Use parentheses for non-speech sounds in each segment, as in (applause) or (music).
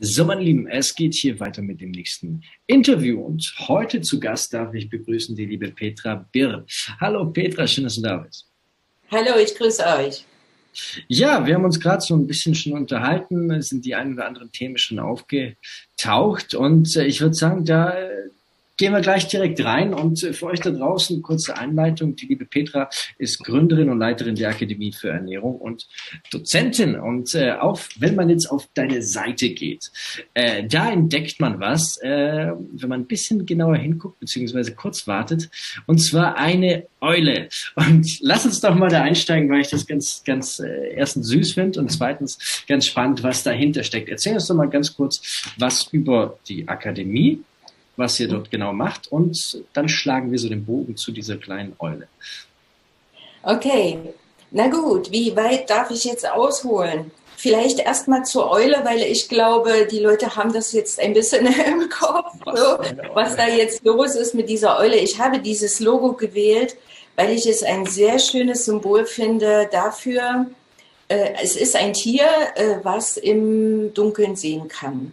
So, meine Lieben, es geht hier weiter mit dem nächsten Interview und heute zu Gast darf ich begrüßen die liebe Petra Birr. Hallo Petra, schön, dass du da bist. Hallo, ich grüße euch. Ja, wir haben uns gerade so ein bisschen schon unterhalten, sind die ein oder anderen Themen schon aufgetaucht und äh, ich würde sagen, da Gehen wir gleich direkt rein und äh, für euch da draußen kurze Einleitung. Die liebe Petra ist Gründerin und Leiterin der Akademie für Ernährung und Dozentin. Und äh, auch wenn man jetzt auf deine Seite geht, äh, da entdeckt man was, äh, wenn man ein bisschen genauer hinguckt, beziehungsweise kurz wartet, und zwar eine Eule. Und lass uns doch mal da einsteigen, weil ich das ganz, ganz äh, erstens süß finde und zweitens ganz spannend, was dahinter steckt. Erzähl uns doch mal ganz kurz was über die Akademie was ihr dort genau macht und dann schlagen wir so den Bogen zu dieser kleinen Eule. Okay, na gut, wie weit darf ich jetzt ausholen? Vielleicht erstmal zur Eule, weil ich glaube, die Leute haben das jetzt ein bisschen (laughs) im Kopf, so, was da jetzt los ist mit dieser Eule. Ich habe dieses Logo gewählt, weil ich es ein sehr schönes Symbol finde dafür, äh, es ist ein Tier, äh, was im Dunkeln sehen kann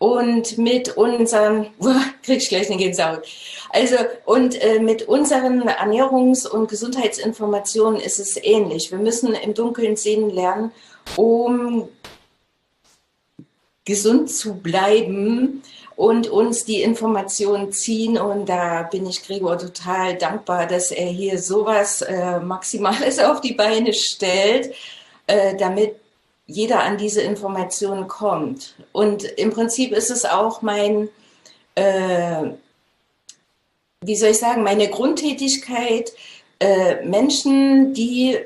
und mit unseren, (laughs) krieg ich gleich eine Gänsehaut. Also, und äh, mit unseren Ernährungs- und Gesundheitsinformationen ist es ähnlich. Wir müssen im Dunkeln sehen lernen, um gesund zu bleiben und uns die Informationen ziehen. Und da bin ich Gregor total dankbar, dass er hier sowas äh, Maximales (laughs) auf die Beine stellt, äh, damit jeder an diese Informationen kommt. Und im Prinzip ist es auch mein, äh, wie soll ich sagen, meine Grundtätigkeit, äh, Menschen, die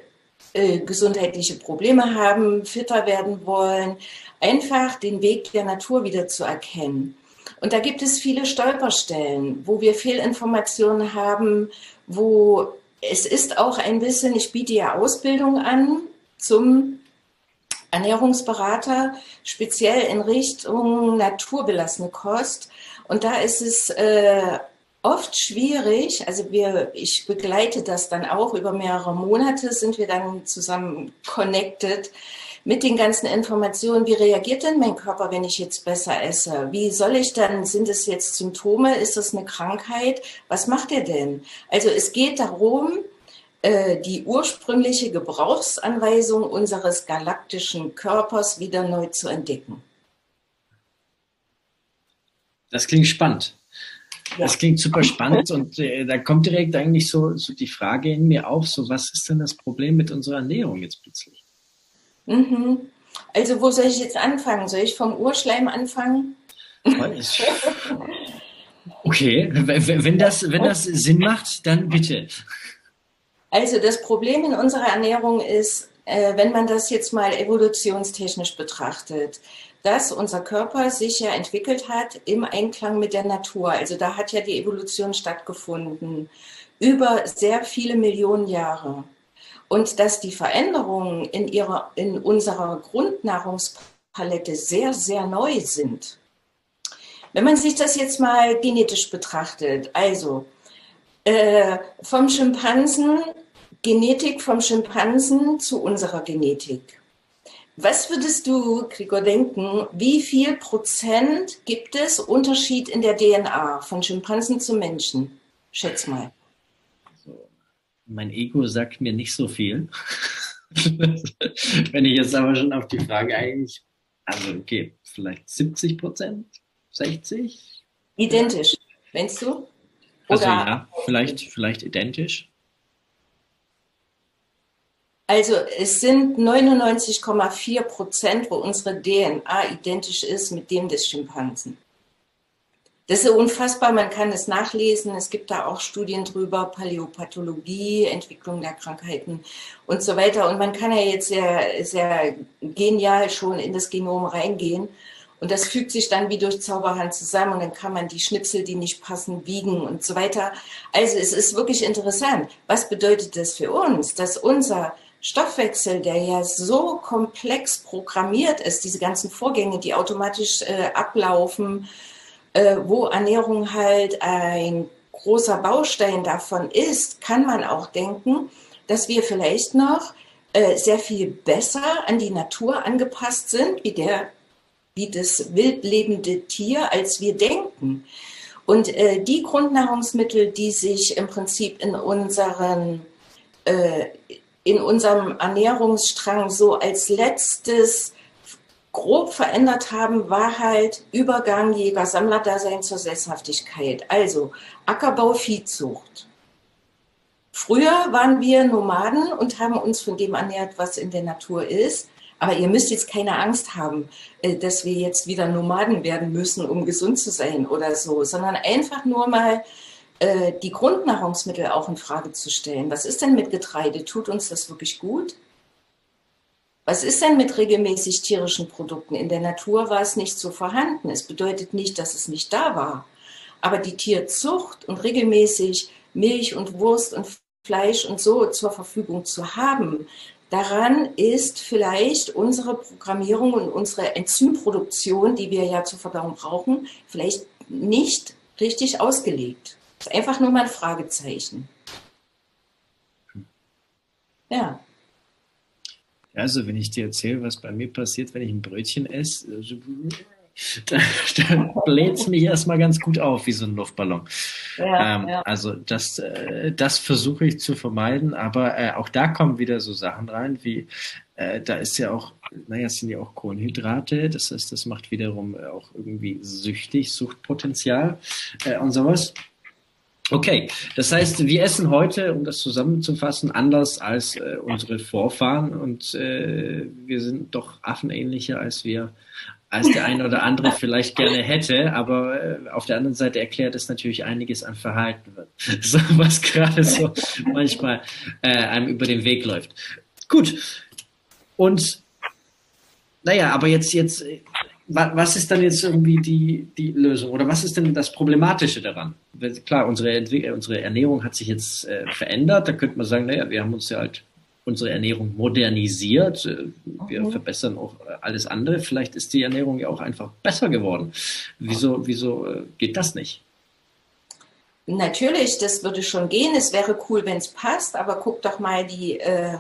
äh, gesundheitliche Probleme haben, fitter werden wollen, einfach den Weg der Natur wieder zu erkennen. Und da gibt es viele Stolperstellen, wo wir Fehlinformationen haben, wo es ist auch ein bisschen, ich biete ja Ausbildung an zum Ernährungsberater, speziell in Richtung naturbelassene Kost. Und da ist es äh, oft schwierig, also wir, ich begleite das dann auch über mehrere Monate, sind wir dann zusammen connected mit den ganzen Informationen. Wie reagiert denn mein Körper, wenn ich jetzt besser esse? Wie soll ich dann, sind es jetzt Symptome? Ist das eine Krankheit? Was macht er denn? Also es geht darum, die ursprüngliche Gebrauchsanweisung unseres galaktischen Körpers wieder neu zu entdecken. Das klingt spannend. Ja. Das klingt super spannend und äh, da kommt direkt eigentlich so, so die Frage in mir auf, so was ist denn das Problem mit unserer Ernährung jetzt plötzlich? Mhm. Also wo soll ich jetzt anfangen? Soll ich vom Urschleim anfangen? Okay, wenn das, wenn das Sinn macht, dann bitte. Also das Problem in unserer Ernährung ist, äh, wenn man das jetzt mal evolutionstechnisch betrachtet, dass unser Körper sich ja entwickelt hat im Einklang mit der Natur. Also da hat ja die Evolution stattgefunden über sehr viele Millionen Jahre. Und dass die Veränderungen in, ihrer, in unserer Grundnahrungspalette sehr, sehr neu sind. Wenn man sich das jetzt mal genetisch betrachtet, also äh, vom Schimpansen Genetik vom Schimpansen zu unserer Genetik. Was würdest du, Gregor, denken, wie viel Prozent gibt es Unterschied in der DNA von Schimpansen zu Menschen? Schätz mal. Also, mein Ego sagt mir nicht so viel. (laughs) Wenn ich jetzt aber schon auf die Frage eigentlich, also okay, vielleicht 70 Prozent, 60? Identisch, meinst du? Also Oder also ja, vielleicht, vielleicht identisch. Also es sind 99,4 Prozent, wo unsere DNA identisch ist mit dem des Schimpansen. Das ist unfassbar, man kann es nachlesen. Es gibt da auch Studien drüber, Paläopathologie, Entwicklung der Krankheiten und so weiter. Und man kann ja jetzt sehr, sehr genial schon in das Genom reingehen. Und das fügt sich dann wie durch Zauberhand zusammen und dann kann man die Schnipsel, die nicht passen, wiegen und so weiter. Also es ist wirklich interessant. Was bedeutet das für uns, dass unser Stoffwechsel, der ja so komplex programmiert ist, diese ganzen Vorgänge, die automatisch äh, ablaufen, äh, wo Ernährung halt ein großer Baustein davon ist, kann man auch denken, dass wir vielleicht noch äh, sehr viel besser an die Natur angepasst sind, wie der wie das wildlebende Tier, als wir denken. Und äh, die Grundnahrungsmittel, die sich im Prinzip in unseren äh, in unserem Ernährungsstrang so als letztes grob verändert haben, war halt Übergang Jäger-Sammler-Dasein zur Sesshaftigkeit. Also Ackerbau, Viehzucht. Früher waren wir Nomaden und haben uns von dem ernährt, was in der Natur ist. Aber ihr müsst jetzt keine Angst haben, äh, dass wir jetzt wieder Nomaden werden müssen, um gesund zu sein oder so, sondern einfach nur mal äh, die Grundnahrungsmittel auch in Frage zu stellen. Was ist denn mit Getreide? Tut uns das wirklich gut? Was ist denn mit regelmäßig tierischen Produkten? In der Natur war es nicht so vorhanden. Es bedeutet nicht, dass es nicht da war. Aber die Tierzucht und regelmäßig Milch und Wurst und Fleisch und so zur Verfügung zu haben, daran ist vielleicht unsere Programmierung und unsere Enzymproduktion, die wir ja zur Verdauung brauchen, vielleicht nicht richtig ausgelegt. Einfach nur mal ein Fragezeichen. Ja. Also, wenn ich dir erzähle, was bei mir passiert, wenn ich ein Brötchen esse, also, (laughs) da, da bläht es mich erstmal ganz gut auf, wie so ein Luftballon. Ja, ähm, ja. Also das, äh, das versuche ich zu vermeiden, aber äh, auch da kommen wieder so Sachen rein, wie äh, da ist ja auch, naja, es sind ja auch Kohlenhydrate, das heißt, das macht wiederum auch irgendwie süchtig, Suchtpotenzial äh, und sowas. Okay, das heißt, wir essen heute, um das zusammenzufassen, anders als äh, unsere Vorfahren und äh, wir sind doch affenähnlicher, als wir, als der eine oder andere (laughs) vielleicht gerne hätte. Aber äh, auf der anderen Seite erklärt es natürlich einiges an Verhalten, (laughs) so, was gerade so manchmal äh, einem über den Weg läuft. Gut. Und naja, aber jetzt, jetzt, was ist dann jetzt irgendwie die, die Lösung oder was ist denn das Problematische daran? Klar, unsere, unsere Ernährung hat sich jetzt äh, verändert. Da könnte man sagen, naja, wir haben uns ja halt unsere Ernährung modernisiert. Äh, wir mhm. verbessern auch alles andere. Vielleicht ist die Ernährung ja auch einfach besser geworden. Wieso, wieso äh, geht das nicht? Natürlich, das würde schon gehen. Es wäre cool, wenn es passt, aber guck doch mal die äh,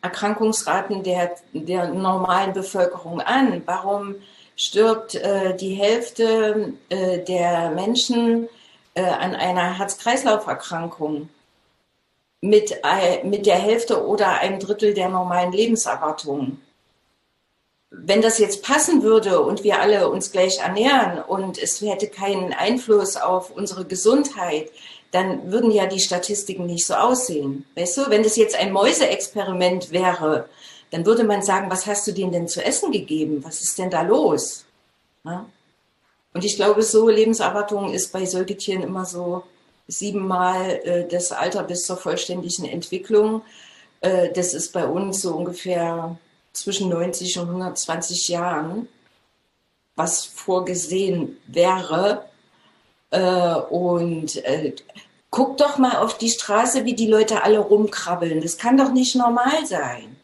Erkrankungsraten der, der normalen Bevölkerung an. Warum stirbt äh, die Hälfte äh, der Menschen äh, an einer Herz-Kreislauf-Erkrankung mit, mit der Hälfte oder einem Drittel der normalen Lebenserwartung. Wenn das jetzt passen würde und wir alle uns gleich ernähren und es hätte keinen Einfluss auf unsere Gesundheit, dann würden ja die Statistiken nicht so aussehen. Weißt du, wenn das jetzt ein Mäuseexperiment wäre, dann würde man sagen, was hast du denen denn zu essen gegeben? Was ist denn da los? Ja? Und ich glaube, so Lebenserwartung ist bei Säugetieren immer so siebenmal äh, das Alter bis zur vollständigen Entwicklung. Äh, das ist bei uns so ungefähr zwischen 90 und 120 Jahren, was vorgesehen wäre. Äh, und äh, guck doch mal auf die Straße, wie die Leute alle rumkrabbeln. Das kann doch nicht normal sein.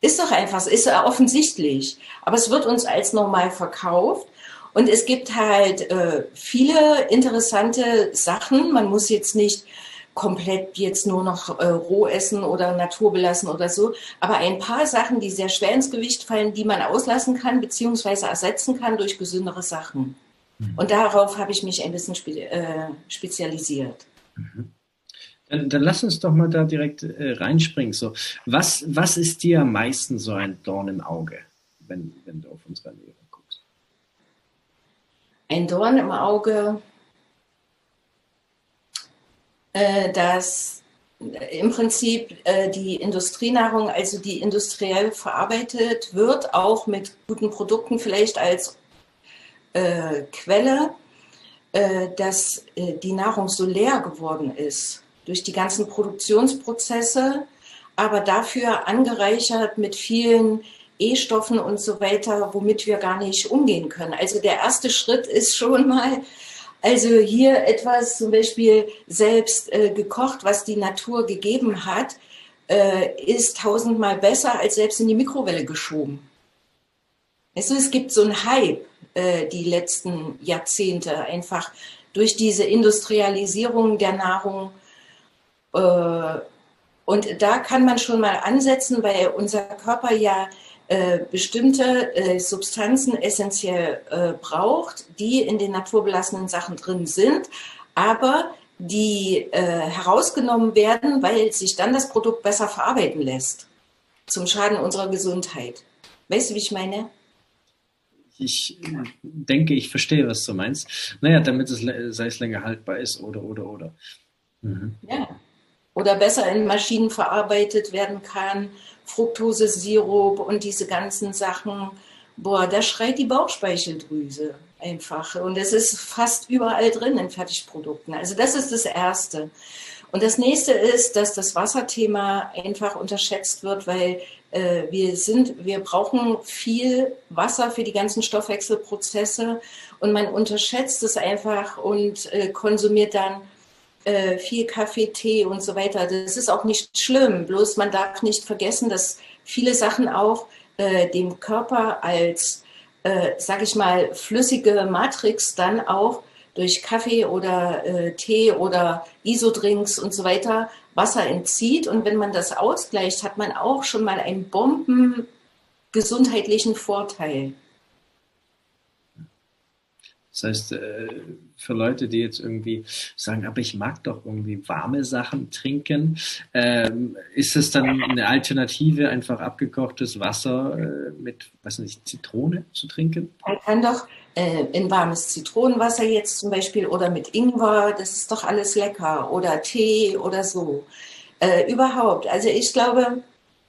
Ist doch einfach, ist offensichtlich. Aber es wird uns als normal verkauft. Und es gibt halt äh, viele interessante Sachen. Man muss jetzt nicht komplett jetzt nur noch äh, roh essen oder naturbelassen oder so. Aber ein paar Sachen, die sehr schwer ins Gewicht fallen, die man auslassen kann, beziehungsweise ersetzen kann durch gesündere Sachen. Mhm. Und darauf habe ich mich ein bisschen spe äh, spezialisiert. Mhm. Dann, dann, lass uns doch mal da direkt äh, reinspringen. So, was, was ist dir am meisten so ein Dorn im Auge, wenn, wenn du auf unsere Ernährung guckst? Ein Dorn im Auge, äh, dass im Prinzip äh, die Industrienahrung, also die industriell verarbeitet wird, auch mit guten Produkten vielleicht als äh, Quelle, äh, dass äh, die Nahrung so leer geworden ist durch die ganzen Produktionsprozesse, aber dafür angereichert mit vielen E-Stoffen und so weiter, womit wir gar nicht umgehen können. Also der erste Schritt ist schon mal, also hier etwas zum Beispiel selbst äh, gekocht, was die Natur gegeben hat, äh, ist tausendmal besser als selbst in die Mikrowelle geschoben. Du, es gibt so einen Hype äh, die letzten Jahrzehnte einfach durch diese Industrialisierung der Nahrung und da kann man schon mal ansetzen, weil unser Körper ja äh, bestimmte äh, Substanzen essentiell äh, braucht, die in den naturbelassenen Sachen drin sind, aber die äh, herausgenommen werden, weil sich dann das Produkt besser verarbeiten lässt, zum Schaden unserer Gesundheit. Weißt du, wie ich meine? Ich denke, ich verstehe, was du meinst. Naja, damit es, sei es länger haltbar ist oder, oder, oder. Mhm. Ja. Oder besser in Maschinen verarbeitet werden kann, Fructose-Sirup und diese ganzen Sachen. Boah, da schreit die Bauchspeicheldrüse einfach. Und es ist fast überall drin in Fertigprodukten. Also das ist das Erste. Und das nächste ist, dass das Wasserthema einfach unterschätzt wird, weil äh, wir sind, wir brauchen viel Wasser für die ganzen Stoffwechselprozesse und man unterschätzt es einfach und äh, konsumiert dann äh, viel Kaffee, Tee und so weiter. Das ist auch nicht schlimm. Bloß man darf nicht vergessen, dass viele Sachen auch äh, dem Körper als, äh, sag ich mal, flüssige Matrix dann auch durch Kaffee oder äh, Tee oder Isodrinks und so weiter Wasser entzieht. Und wenn man das ausgleicht, hat man auch schon mal einen bomben gesundheitlichen Vorteil. Das heißt, äh, für Leute, die jetzt irgendwie sagen, aber ich mag doch irgendwie warme Sachen trinken, ähm, ist es dann eine Alternative, einfach abgekochtes Wasser äh, mit, weiß nicht, Zitrone zu trinken? Man kann doch äh, in warmes Zitronenwasser jetzt zum Beispiel oder mit Ingwer, das ist doch alles lecker oder Tee oder so. Überhaupt. Also ich glaube,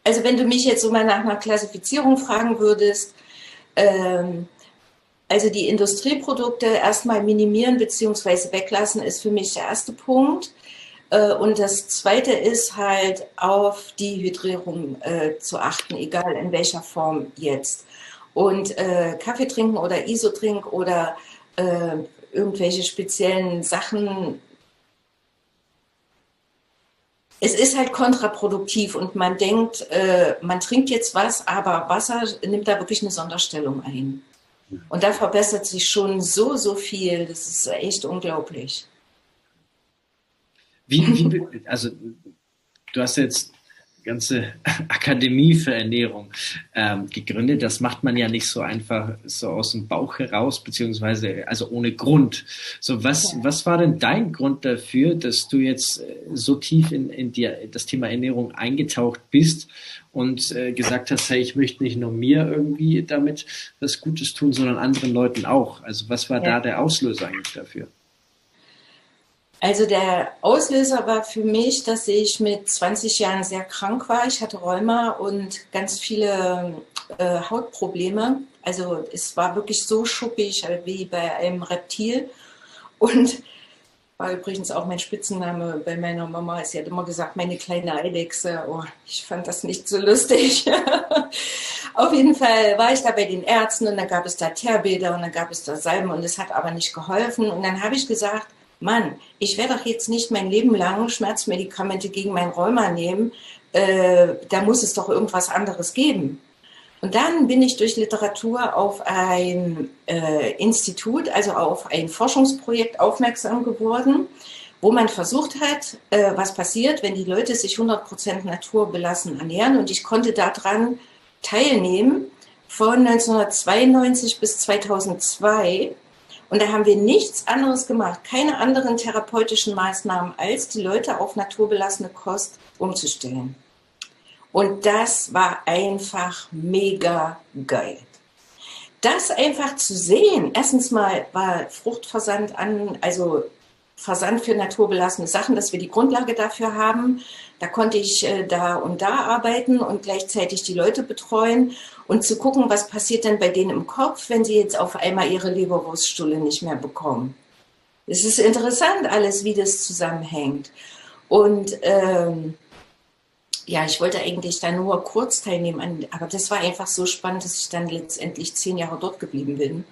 also wenn du mich jetzt so mal nach einer Klassifizierung fragen würdest, ähm, also die Industrieprodukte erstmal minimieren bzw. weglassen ist für mich der erste Punkt. Äh, und das zweite ist halt auf die Hydrierung äh, zu achten, egal in welcher Form jetzt. Und äh, Kaffee trinken oder Isotrink oder irgendwelche speziellen Sachen, es ist halt kontraproduktiv und man denkt, äh, man trinkt jetzt was, aber Wasser nimmt da wirklich eine Sonderstellung ein. Und da verbessert sich schon so, so viel. Das ist echt unglaublich. Wie, wie, also du hast jetzt ganze (laughs) Akademie für Ernährung ähm, gegründet. Das macht man ja nicht so einfach so aus dem Bauch heraus, beziehungsweise also ohne Grund. So was, was war denn dein Grund dafür, dass du jetzt äh, so tief in, in dir das Thema Ernährung eingetaucht bist und äh, gesagt hast, hey, ich möchte nicht nur mir irgendwie damit was Gutes tun, sondern anderen Leuten auch. Also was war ja. da der Auslöser eigentlich dafür? Also der Auslöser war für mich, dass ich mit 20 Jahren sehr krank war. Ich hatte Rheuma und ganz viele äh, Hautprobleme. Also es war wirklich so schuppig wie bei einem Reptil. Und war übrigens auch mein Spitzname bei meiner Mama. Sie hat immer gesagt, meine kleine Eidechse. Oh, ich fand das nicht so lustig. (laughs) Auf jeden Fall war ich da bei den Ärzten und dann gab es da Teerbilder und dann gab es da Salben und es hat aber nicht geholfen. Und dann habe ich gesagt, Mann, ich werde doch jetzt nicht mein Leben lang Schmerzmedikamente gegen mein Rheuma nehmen. Äh, da muss es doch irgendwas anderes geben. Und dann bin ich durch Literatur auf ein äh, Institut, also auf ein Forschungsprojekt aufmerksam geworden, wo man versucht hat, äh, was passiert, wenn die Leute sich 100% naturbelassen ernähren. Und ich konnte daran teilnehmen von 1992 bis 2002 und da haben wir nichts anderes gemacht, keine anderen therapeutischen Maßnahmen, als die Leute auf naturbelassene Kost umzustellen. Und das war einfach mega geil. Das einfach zu sehen, erstens mal war Fruchtversand an, also Versand für naturbelassene Sachen, dass wir die Grundlage dafür haben. Da konnte ich äh, da und da arbeiten und gleichzeitig die Leute betreuen und zu gucken, was passiert denn bei denen im Kopf, wenn sie jetzt auf einmal ihre Leberwurststulle nicht mehr bekommen. Es ist interessant alles, wie das zusammenhängt. Und ähm, ja, ich wollte eigentlich da nur kurz teilnehmen, aber das war einfach so spannend, dass ich dann letztendlich zehn Jahre dort geblieben bin.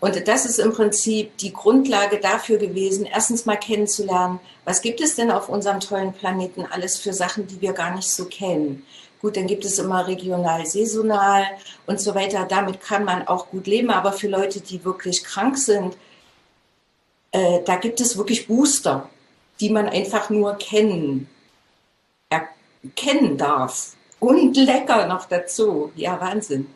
Und das ist im Prinzip die Grundlage dafür gewesen, erstens mal kennenzulernen, was gibt es denn auf unserem tollen Planeten alles für Sachen, die wir gar nicht so kennen. Gut, dann gibt es immer regional, saisonal und so weiter. Damit kann man auch gut leben. Aber für Leute, die wirklich krank sind, äh, da gibt es wirklich Booster, die man einfach nur kennen, erkennen darf. und lecker noch dazu. Ja, Wahnsinn.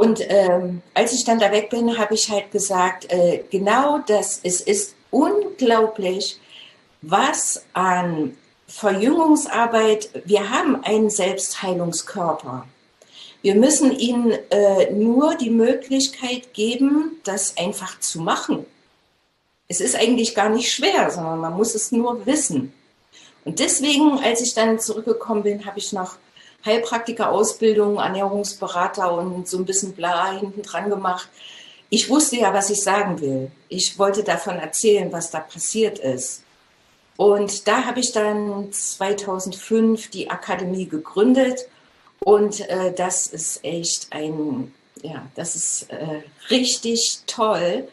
Und ähm, als ich dann da weg bin, habe ich halt gesagt, äh, genau das, es ist unglaublich, was an Verjüngungsarbeit, wir haben einen Selbstheilungskörper. Wir müssen ihnen äh, nur die Möglichkeit geben, das einfach zu machen. Es ist eigentlich gar nicht schwer, sondern man muss es nur wissen. Und deswegen, als ich dann zurückgekommen bin, habe ich noch Heilpraktiker-Ausbildung, Ernährungsberater und so ein bisschen bla hinten dran gemacht. Ich wusste ja, was ich sagen will. Ich wollte davon erzählen, was da passiert ist. Und da habe ich dann 2005 die Akademie gegründet. Und äh, das ist echt ein, ja, das ist äh, richtig toll.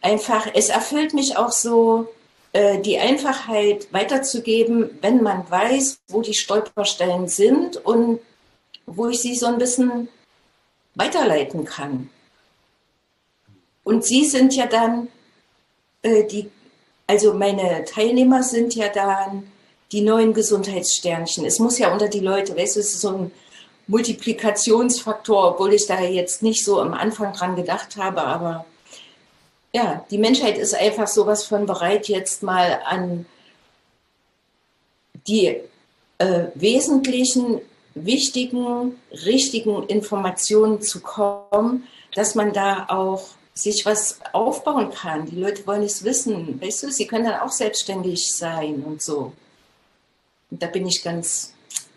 Einfach, es erfüllt mich auch so, die Einfachheit weiterzugeben, wenn man weiß, wo die Stolperstellen sind und wo ich sie so ein bisschen weiterleiten kann. Und Sie sind ja dann äh, die, also meine Teilnehmer sind ja dann die neuen Gesundheitssternchen. Es muss ja unter die Leute, weißt du, es ist so ein Multiplikationsfaktor, obwohl ich da jetzt nicht so am Anfang dran gedacht habe, aber ja, die Menschheit ist einfach sowas von bereit, jetzt mal an die äh, wesentlichen, wichtigen, richtigen Informationen zu kommen, dass man da auch sich was aufbauen kann. Die Leute wollen es wissen. Weißt du, sie können dann auch selbstständig sein und so. Und da bin ich ganz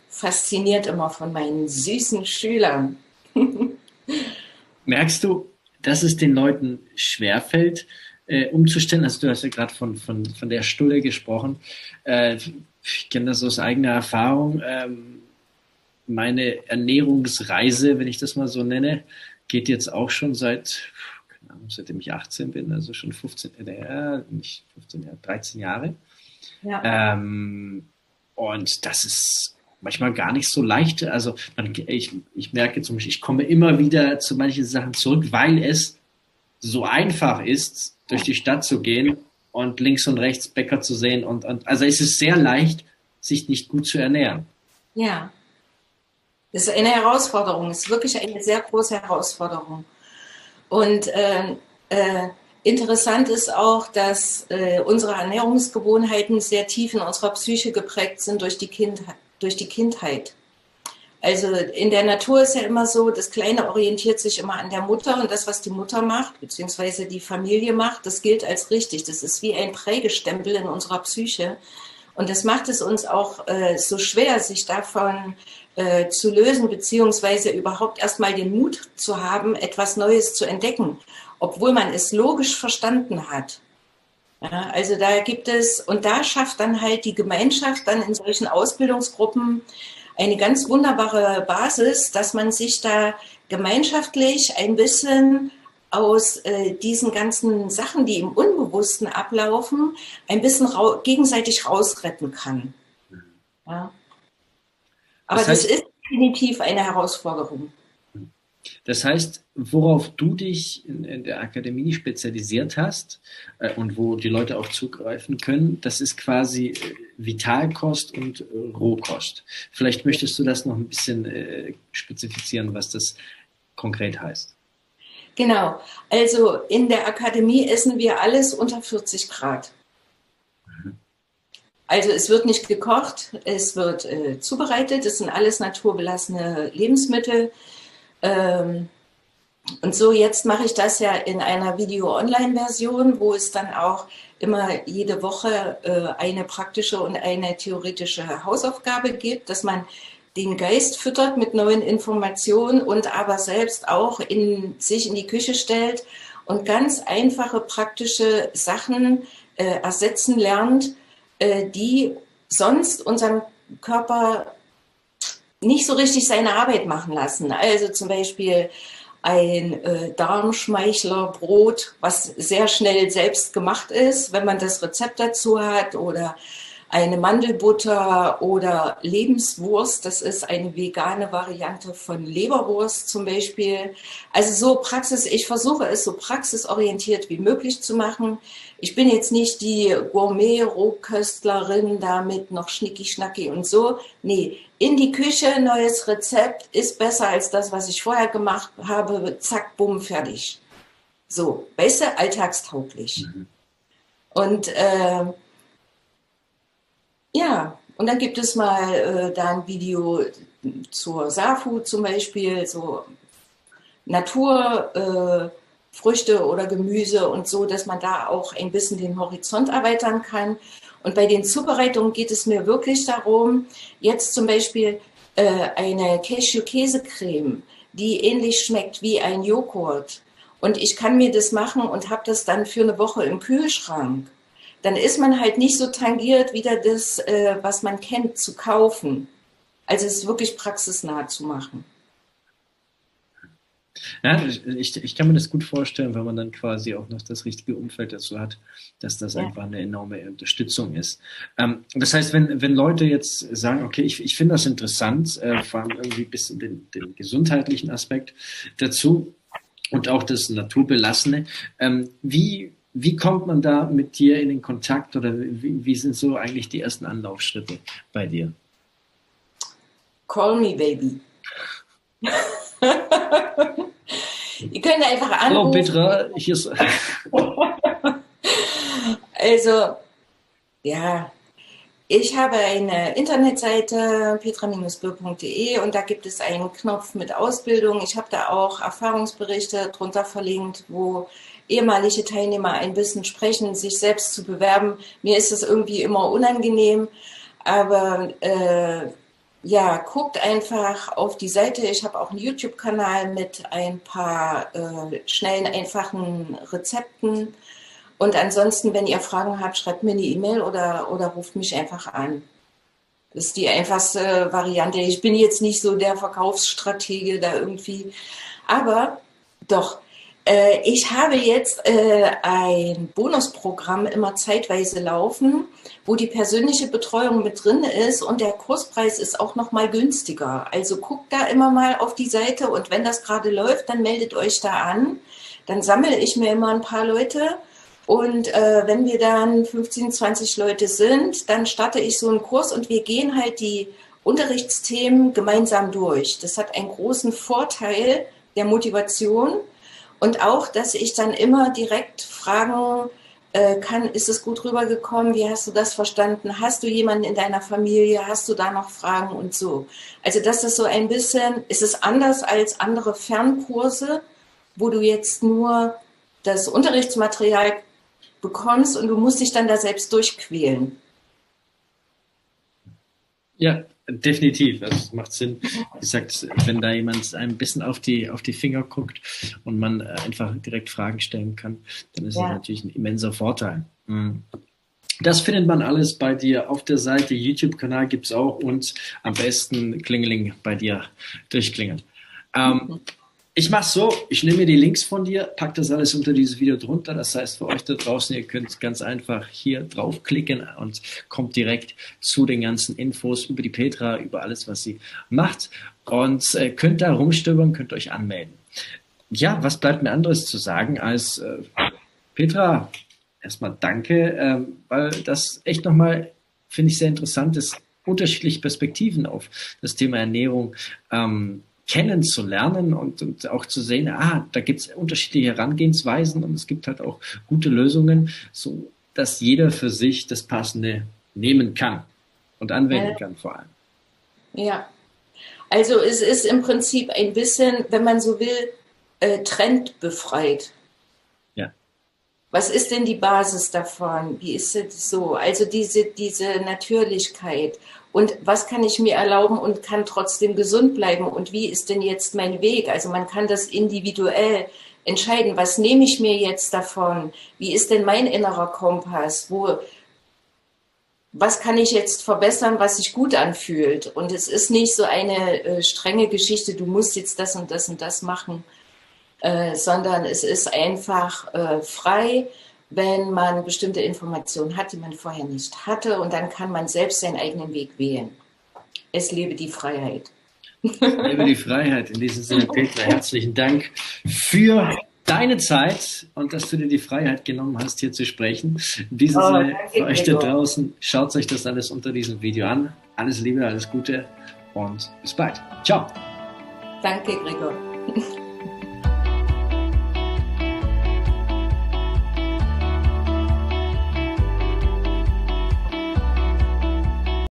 fasziniert immer von meinen süßen Schülern. (laughs) Merkst du, dass es den Leuten schwerfällt, äh, umzustellen. Also du hast ja gerade von, von, von der Stulle gesprochen. Äh, ich kenne das aus eigener Erfahrung. Ähm, meine Ernährungsreise, wenn ich das mal so nenne, geht jetzt auch schon seit, keine Ahnung, seitdem ich 18 bin, also schon 15, äh, nicht 15, ja, 13 Jahre. Ja. Ähm, und das ist manchmal gar nicht so leicht. Also man, ich, ich merke zum Beispiel, ich komme immer wieder zu manchen Sachen zurück, weil es so einfach ist, durch die Stadt zu gehen und links und rechts Bäcker zu sehen. Und, und also es ist sehr leicht, sich nicht gut zu ernähren. Ja. Das ist eine Herausforderung, es ist wirklich eine sehr große Herausforderung. Und äh, äh, interessant ist auch, dass äh, unsere Ernährungsgewohnheiten sehr tief in unserer Psyche geprägt sind durch die Kindheit durch die Kindheit. Also in der Natur ist ja immer so, das Kleine orientiert sich immer an der Mutter und das, was die Mutter macht, beziehungsweise die Familie macht, das gilt als richtig. Das ist wie ein Prägestempel in unserer Psyche. Und das macht es uns auch äh, so schwer, sich davon äh, zu lösen, beziehungsweise überhaupt erstmal den Mut zu haben, etwas Neues zu entdecken, obwohl man es logisch verstanden hat. Ja, also da gibt es, und da schafft dann halt die Gemeinschaft dann in solchen Ausbildungsgruppen eine ganz wunderbare Basis, dass man sich da gemeinschaftlich ein bisschen aus äh, diesen ganzen Sachen, die im Unbewussten ablaufen, ein bisschen ra gegenseitig rausretten kann. Ja. Aber das, heißt, das ist definitiv eine Herausforderung. Das heißt, worauf du dich in, in der Akademie spezialisiert hast äh, und wo die Leute auch zugreifen können, das ist quasi äh, Vitalkost und äh, Rohkost. Vielleicht möchtest du das noch ein bisschen äh, spezifizieren, was das konkret heißt. Genau. Also in der Akademie essen wir alles unter 40 Grad. Mhm. Also es wird nicht gekocht, es wird äh, zubereitet. Es sind alles naturbelassene Lebensmittel. Ähm, und so jetzt mache ich das ja in einer Video-Online-Version, wo es dann auch immer jede Woche äh, eine praktische und eine theoretische Hausaufgabe gibt, dass man den Geist füttert mit neuen Informationen und aber selbst auch in, sich in die Küche stellt und ganz einfache praktische Sachen äh, ersetzen lernt, äh, die sonst unseren Körper nicht so richtig seine Arbeit machen lassen. Also zum Beispiel ein äh, Darmschmeichlerbrot, was sehr schnell selbst gemacht ist, wenn man das Rezept dazu hat, oder eine Mandelbutter oder Lebenswurst. Das ist eine vegane Variante von Leberwurst zum Beispiel. Also so Praxis, ich versuche es so praxisorientiert wie möglich zu machen. Ich bin jetzt nicht die Gourmet-Rohköstlerin damit noch schnicki-schnacki und so. Nee, in die Küche, neues Rezept ist besser als das, was ich vorher gemacht habe. Zack, bumm, fertig. So, weißt du, alltagstauglich. Mhm. Und äh, ja, und dann gibt es mal äh, da ein Video zur Safu zum Beispiel, so Naturfrüchte äh, oder Gemüse und so, dass man da auch ein bisschen den Horizont erweitern kann. Und bei den Zubereitungen geht es mir wirklich darum, jetzt zum Beispiel äh, eine Cashew-Käsecreme, die ähnlich schmeckt wie ein Joghurt. Und ich kann mir das machen und habe das dann für eine Woche im Kühlschrank dann ist man halt nicht so tangiert, wieder das, äh, was man kennt, zu kaufen. Also es ist wirklich praxisnah zu machen. Ja, ich, ich kann mir das gut vorstellen, wenn man dann quasi auch noch das richtige Umfeld dazu hat, dass das ja. einfach eine enorme Unterstützung ist. Ähm, das heißt, wenn, wenn Leute jetzt sagen, okay, ich, ich finde das interessant, äh, vor allem irgendwie bis den, den gesundheitlichen Aspekt dazu und auch das Naturbelassene, ähm, wie, wie kommt man da mit dir in den Kontakt oder wie, wie sind so eigentlich die ersten Anlaufschritte bei dir? Call me, baby. (laughs) Ihr könnt einfach anrufen. Hallo Petra, hier ist. (laughs) also, ja, ich habe eine Internetseite petra-bö.de und da gibt es einen Knopf mit Ausbildung. Ich habe da auch Erfahrungsberichte drunter verlinkt, wo ehemalige Teilnehmer ein bisschen sprechen, sich selbst zu bewerben. Mir ist das irgendwie immer unangenehm, aber äh, ja, guckt einfach auf die Seite. Ich habe auch einen YouTube-Kanal mit ein paar äh, schnellen, einfachen Rezepten. Und ansonsten, wenn ihr Fragen habt, schreibt mir eine E-Mail oder, oder ruft mich einfach an. Das ist die einfachste Variante. Ich bin jetzt nicht so der Verkaufsstratege da irgendwie. Aber doch, äh, ich habe jetzt äh, ein Bonusprogramm immer zeitweise laufen, wo die persönliche Betreuung mit drin ist und der Kurspreis ist auch noch mal günstiger. Also guckt da immer mal auf die Seite und wenn das gerade läuft, dann meldet euch da an. Dann sammle ich mir immer ein paar Leute und äh, wenn wir dann 15, 20 Leute sind, dann starte ich so einen Kurs und wir gehen halt die Unterrichtsthemen gemeinsam durch. Das hat einen großen Vorteil der Motivation und auch, dass ich dann immer direkt fragen äh, kann, ist es gut rübergekommen? Wie hast du das verstanden? Hast du jemanden in deiner Familie? Hast du da noch Fragen und so? Also das ist so ein bisschen, ist es anders als andere Fernkurse, wo du jetzt nur das Unterrichtsmaterial bekommst und du musst dich dann da selbst durchquälen. Ja, Definitiv, das macht Sinn. Wie gesagt, wenn da jemand ein bisschen auf die, auf die Finger guckt und man äh, einfach direkt Fragen stellen kann, dann ist ja. das natürlich ein immenser Vorteil. Mhm. Das findet man alles bei dir auf der Seite. YouTube-Kanal gibt es auch und am besten Klingeling bei dir durchklingeln. Ähm, mhm. Ich mache so, ich nehme mir die Links von dir, pack das alles unter dieses Video drunter. Das heißt für euch da draußen, ihr könnt ganz einfach hier draufklicken und kommt direkt zu den ganzen Infos über die Petra, über alles, was sie macht und äh, könnt da rumstöbern, könnt euch anmelden. Ja, was bleibt mir anderes zu sagen als äh, Petra, erstmal danke, äh, weil das echt nochmal, finde ich, sehr interessant ist, unterschiedliche Perspektiven auf das Thema Ernährung ähm, kennenzulernen und, und auch zu sehen, ah, da gibt es unterschiedliche Herangehensweisen und es gibt halt auch gute Lösungen, so dass jeder für sich das Passende nehmen kann und anwenden kann vor allem. Ja, also es ist im Prinzip ein bisschen, wenn man so will, äh, trendbefreit. Ja. Was ist denn die Basis davon? Wie ist es so? Also diese, diese Natürlichkeit und was kann ich mir erlauben und kann trotzdem gesund bleiben und wie ist denn jetzt mein Weg? Also man kann das individuell entscheiden, was nehme ich mir jetzt davon? Wie ist denn mein innerer Kompass? Wo, was kann ich jetzt verbessern, was sich gut anfühlt? Und es ist nicht so eine äh, strenge Geschichte, du musst jetzt das und das und das machen, äh, sondern es ist einfach äh, frei wenn man bestimmte Informationen hat, die man vorher nicht hatte. Und dann kann man selbst seinen eigenen Weg wählen. Es lebe die Freiheit. Lebe die Freiheit. In diesem Sinne, (laughs) Petra, herzlichen Dank für deine Zeit und dass du dir die Freiheit genommen hast, hier zu sprechen. In diesem oh, Sinne, für euch da draußen, schaut euch das alles unter diesem Video an. Alles Liebe, alles Gute und bis bald. Ciao. Danke, Gregor. (laughs)